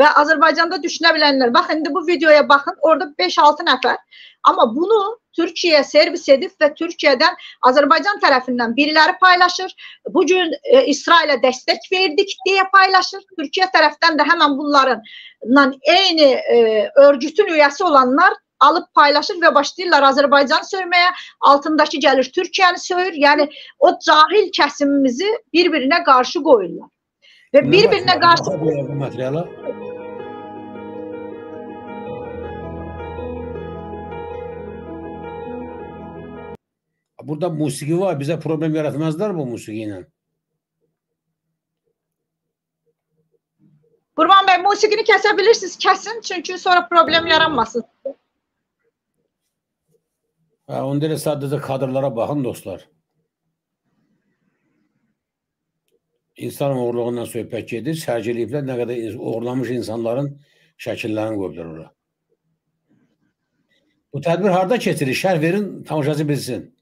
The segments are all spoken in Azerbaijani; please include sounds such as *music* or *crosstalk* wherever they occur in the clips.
və Azərbaycanda düşünə bilənlər, bax indi bu videoya baxın, orada 5-6 nəfər. Amma bunu Türkiyə servis edib və Türkiyədən Azərbaycan tərəfindən biriləri paylaşır. Bu gün e, İsrailə dəstək verdik deyə paylaşır. Türkiyə tərəfdən də həmin bunlarınla eyni e, örgütün üyəsi olanlar alıb paylaşır və başlayırlar Azərbaycan söyməyə, altındakı gəlir Türkiyəni söyür. Yəni o cahil kəsimimizi bir-birinə qarşı qoyurlar. Və bir-birinə qarşı materiala Burada musiqi var. Bizə problem yaratmazlar bu musiqi ilə. Qurban bəy, musiqini kəsə bilirsiniz, kəsin, çünki sonra problem yaranmasın. Hə, onda elə sadəcə kadrlara baxın dostlar. İnsan uğurluğundan söhbət gedir. Sərgiləyiblər nə qədər uğurlamış insanların şəkillərini qoyublar ora. Bu tədbir harda keçirir? Şərh verin, tamaşaçı bilsin.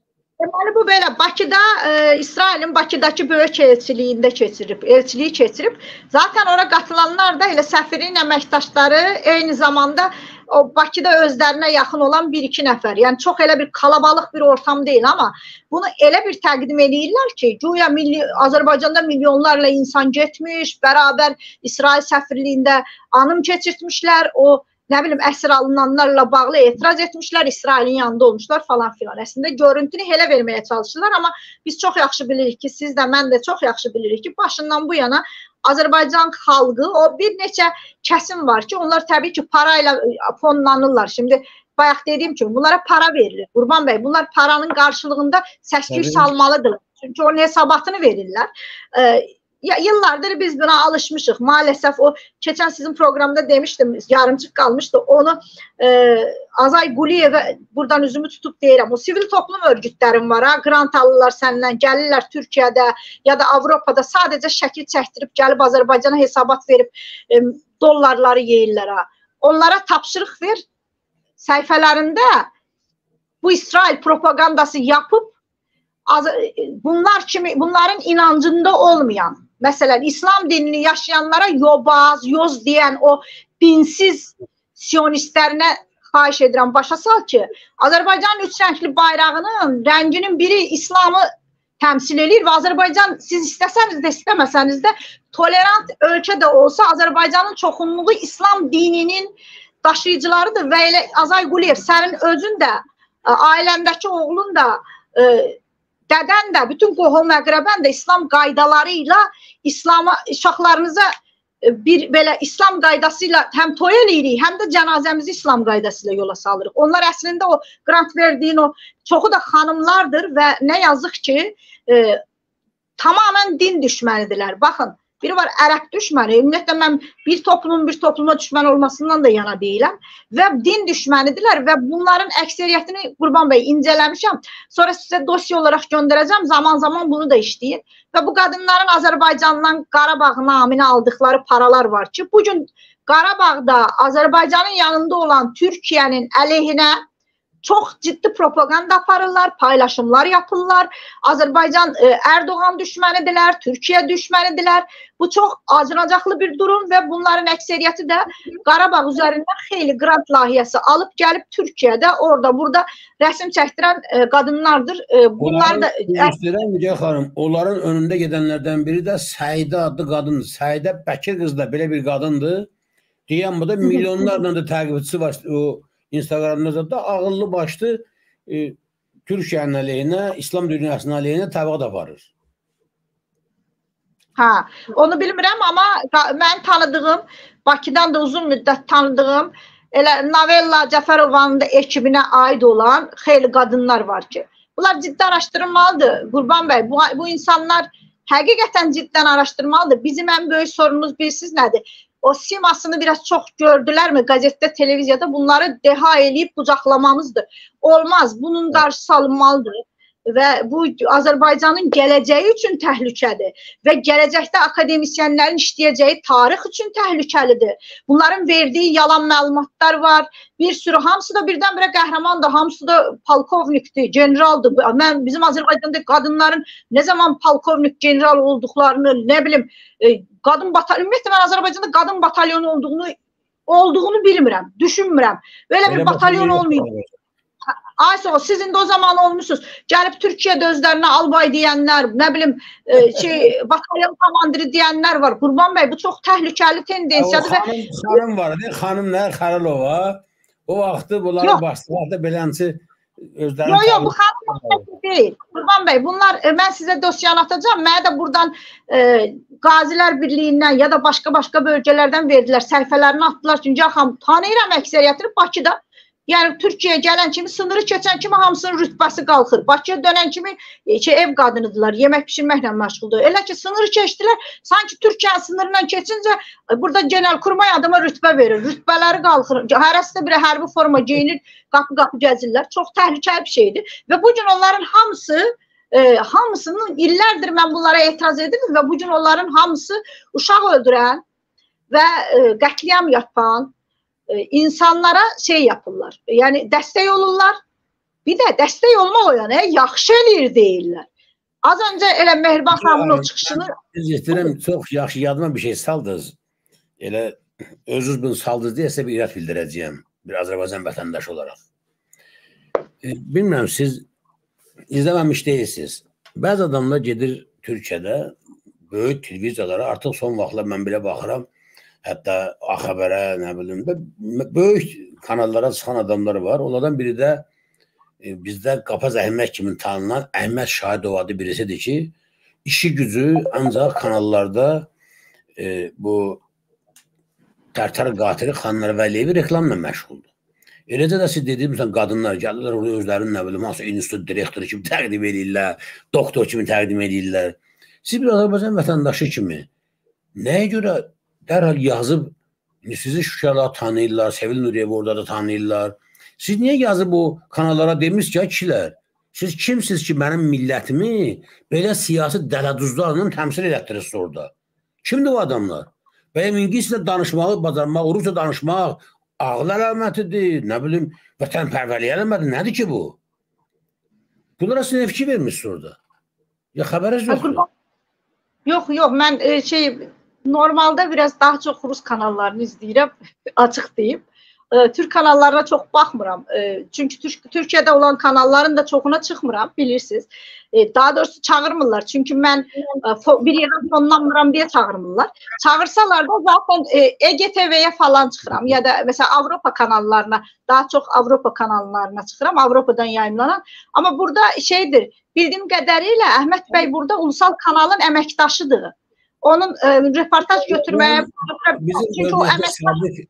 Deməli bu belə Bakıda e, İsrailin Bakıdakı böyük elçiliyində keçirib, elçiliyi keçirib. Zaten ora qatılanlar da elə səfirin əməkdaşları, eyni zamanda o Bakıda özlərinə yaxın olan bir-iki nəfər. Yəni çox elə bir kalabalıq bir ortam deyil, amma bunu elə bir təqdim edirlər ki, güya milli Azərbaycanda milyonlarla insan getmiş, bərabər İsrail səfirliyində anım keçirtmişlər. O nə bilim əsir alınanlarla bağlı etiraz etmişlər, İsrailin yanında olmuşlar falan filan. Əslində görüntünü elə verməyə çalışırlar, amma biz çox yaxşı bilirik ki, siz də mən də çox yaxşı bilirik ki, başından bu yana Azərbaycan xalqı o bir neçə kəsim var ki, onlar təbii ki, parayla fonlanırlar. Şimdi bayaq dediyim kimi bunlara para verilir. Qurban bəy, bunlar paranın qarşılığında səs-küy salmalıdır. Çünki onun hesabatını verirlər. Ee, ya, yıllardır biz buna alışmışız. Maalesef o geçen sizin programda demiştim yarımcık kalmıştı. Onu e, Azay Guliyev'e buradan üzümü tutup deyirəm. O sivil toplum örgütlərim var ha. Grant alırlar səndən, gəlirlər Türkiyədə ya da Avropada sadəcə şəkil çəkdirib gəlib Azərbaycana hesabat verib e, dollarları yeyirlər ha. Onlara tapşırıq ver səhifələrində bu İsrail propagandası yapıp bunlar kimi bunların inancında olmayan Mesela İslam dinini yaşayanlara yobaz, yoz diyen o dinsiz siyonistlerine xahiş edirəm başa sal ki, Azərbaycan üç rəngli bayrağının rənginin biri İslamı təmsil edir və Azərbaycan siz istəsəniz də istəməsəniz də tolerant ölkə də olsa Azərbaycanın çoxunluğu İslam dininin daşıyıcılarıdır və elə Azay Quliyev sənin özün də ailəndəki oğlun da e, dədən də, bütün qohum əqrəbən də İslam qaydaları ilə İslama uşaqlarınıza e, bir belə İslam qaydası ilə həm toy eləyirik, həm də cənazəmizi İslam qaydası ilə yola salırıq. Onlar əslində o qrant verdiyin o çoxu da xanımlardır və nə yazıq ki, e, tamamilə din düşmənidirlər. Baxın, Biri var ərəb düşməni. Ümumiyyətlə mən bir toplumun bir topluma düşmən olmasından da yana deyiləm və din düşmənidirlər və bunların əksəriyyətini Qurban bəy incələmişəm. Sonra sizə dosya olaraq göndərəcəm. Zaman-zaman bunu da işləyin. Və bu qadınların Azərbaycandan Qarabağ naminə aldıqları paralar var ki, bu gün Qarabağda Azərbaycanın yanında olan Türkiyənin əleyhinə çox ciddi propaganda aparırlar, paylaşımlar yapırlar. Azərbaycan e, Erdoğan düşmənidirlər, Türkiyə düşmənidirlər. Bu çox acınacaqlı bir durum və bunların əksəriyyəti də Qarabağ üzərində xeyli qrant layihəsi alıb gəlib Türkiyədə, orada, burada rəsm çəkdirən e, qadınlardır. E, bunlar da göstərən Mücə xanım, onların önündə gedənlərdən biri də Səidə adlı qadındır. Səidə Bəkir qızı da belə bir qadındır. Deyən bu da milyonlarla da təqibçisi var. O Instagramda da ağıllı başlı e, Türkiyənin əleyhinə, İslam dünyasının əleyhinə təbliğat aparır. Hə, onu bilmirəm, amma mən tanıdığım, Bakıdan da uzun müddət tanıdığım elə Novella Cəfərovanın da ekibinə aid olan xeyli qadınlar var ki, bunlar ciddi araşdırılmalıdır. Qurban bəy, bu, bu insanlar həqiqətən ciddən araşdırmalıdır. Bizim ən böyük sorunumuz bilirsiniz nədir? O simasını biraz çok gördüler mi gazette, televizyada bunları deha eləyib qucaqlamamızdır. Olmaz. Bunun qarşısı alınmalıdır və bu Azərbaycanın gələcəyi üçün təhlükədir və gələcəkdə akademisyenlərin işləyəcəyi tarix üçün təhlükəlidir. Bunların verdiyi yalan məlumatlar var. Bir sürü hamısı da birdən-birə qəhrəmandır, hamısı da polkovnikdir, generaldır. Mən bizim Azərbaycanda qadınların nə zaman polkovnik, general olduqlarını, nə bilim, e, qadın batalyon, ümumiyyətlə mən Azərbaycanda qadın batalyonu olduğunu olduğunu bilmirəm, düşünmürəm. Belə bir batalyon olmayıb. Ay sağ ol, siz indi o zaman olmuşsunuz. Gəlib Türkiyədə özlərinə albay deyənlər, nə bilim, e, şey, *laughs* batalyon komandiri deyənlər var. Qurban bəy, bu çox təhlükəli tendensiyadır. Xanım, xanım var, deyir, xanım nə Xərəlova. O vaxtı bunları başçılarda belənçi özləri Yox, yox, bu xanım deyil. Qurban bəy, bunlar e, mən sizə dosyanı atacağam. Mənə də buradan e, Qazilər Birliyindən ya da başqa-başqa bölgələrdən verdilər. Səhifələrini atdılar. Çünki xanım tanıyıram əksəriyyətini Bakıda. Yəni Türkiyəyə gələn kimi, sınırı keçən kimi hamısının rütbəsi qalxır. Bakıya dönən kimi e, şey, ev qadınıdırlar, yemək bişirməklə məşğuldur. Elə ki sınırı keçdilər, sanki Türkiyənin sınırından keçincə e, burada genel kurmay adama rütbə verir. Rütbələri qalxır. Hərəsi də bir hərbi forma geyinir, qapı-qapı gəzirlər. Çox təhlükəli bir şeydir. Və bu gün onların hamısı e, hamısının illərdir mən bunlara etiraz edirdim və bu gün onların hamısı uşaq öldürən və e, qətliam yapan e, insanlara şey yapırlar. Yəni dəstək olurlar. Bir də dəstək olmaq o yəni yaxşı eləyir deyirlər. Az öncə elə Mehriban xanımın o çıxışını İstəyirəm çox yaxşı yadıma bir şey saldınız. Elə özünüz bunu saldınız deyə sizə bir irad bildirəcəyəm. Bir Azərbaycan vətəndaşı olaraq. E, bilmirəm siz izləməmiş deyilsiniz. Bəzi adamlar gedir Türkiyədə böyük televiziyalara artıq son vaxtlar mən belə baxıram hətta A xəbərə, nə bilim, böyük kanallara çıxan adamlar var. Onlardan biri də e, bizdə Qapaz Əhməd kimi tanınan Əhməd Şahidov adı birisidir ki, işi gücü ancaq kanallarda e, bu Tərtər qatili Xanlar Vəliyevi reklamla məşğuldur. Eləcə də siz dediyimsən qadınlar gəlirlər orada özlərinin nə bilim hansı institut direktoru kimi təqdim edirlər, doktor kimi təqdim edirlər. Siz bir Azərbaycan vətəndaşı kimi nəyə görə dərhal yazıb sizi Şuşada tanıyırlar, Sevil Nuriyev orada da tanıyırlar. Siz niyə yazıb bu kanallara demiş ki, kişilər, siz kimsiz ki, mənim millətimi belə siyasi dələduzlarla təmsil elətdirirsiniz orada? Kimdir bu adamlar? Bəyəm ingiliscə danışmağı bacarmaq, rusca danışmaq ağıl əlamətidir, nə bilim, vətənpərvərlik əlamətidir, nədir ki bu? Bunlara siz nə fikir vermişsiniz orada? Ya xəbəriniz yoxdur? Yox, yox, mən e, şey normalda biraz daha çox rus kanallarını izləyirəm, *laughs* açıq deyim. E, Türk kanallarına çox baxmıram. E, çünki Türk Türkiyədə olan kanalların da çoxuna çıxmıram, bilirsiniz. E, daha doğrusu çağırmırlar. Çünki mən e, bir yerdən fonlanmıram deyə çağırmırlar. Çağırsalar da zaten e, EGTV-yə falan çıxıram ya da mesela Avropa kanallarına, daha çox Avropa kanallarına çıxıram, Avropadan yayımlanan. Amma burada şeydir, bildiyim qədərilə Əhməd bəy burada ulusal kanalın əməkdaşıdır onun e, reportaj götürmeye bizim çünkü o əmək